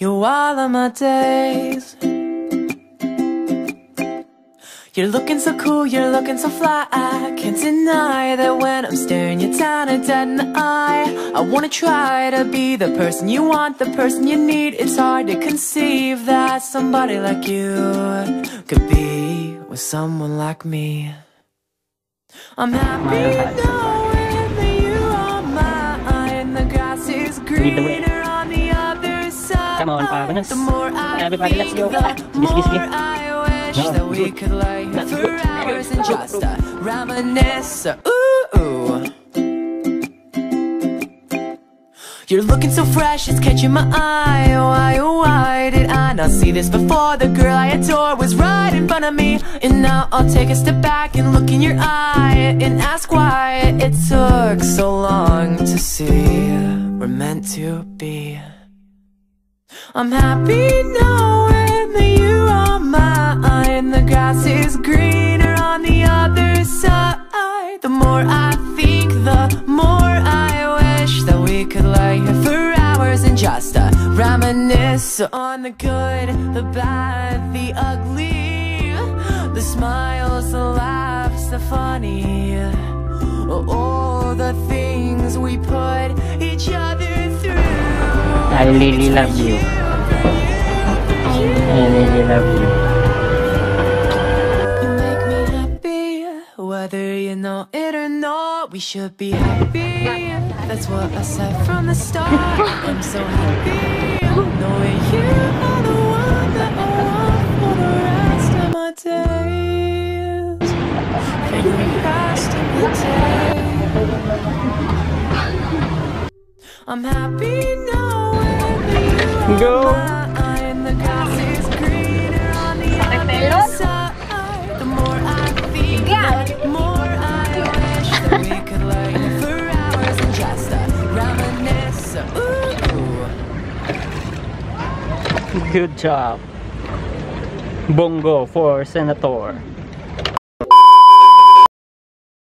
you all of my days. You're looking so cool, you're looking so fly. I can't deny that when I'm staring you down and dead in the eye. I wanna try to be the person you want, the person you need. It's hard to conceive that somebody like you could be with someone like me. I'm happy knowing that you are mine. The grass is greener Come on, Pavanas. The more I Everybody, let's go. Sige, sige, sige. that we could lay for hours and just uh, reminisce. Ooh, ooh. You're looking so fresh, it's catching my eye. Why, oh, why did I not see this before? The girl I adore was right in front of me. And now I'll take a step back and look in your eye and ask why it took so long to see. We're meant to be. I'm happy knowing that you are mine. The grass is greener on the other side. The more I think, the more I wish that we could lay here for hours and just uh, reminisce on the good, the bad, the ugly, the smiles, the laughs, the funny. All the I really love you. I really love you. You make me happy, whether you know it or not. We should be happy. That's what I said from the start. I'm so happy knowing you are the one that I want for the rest of my days. For the rest of my days. I'm happy you Go. Good job. Bong Go for Senator.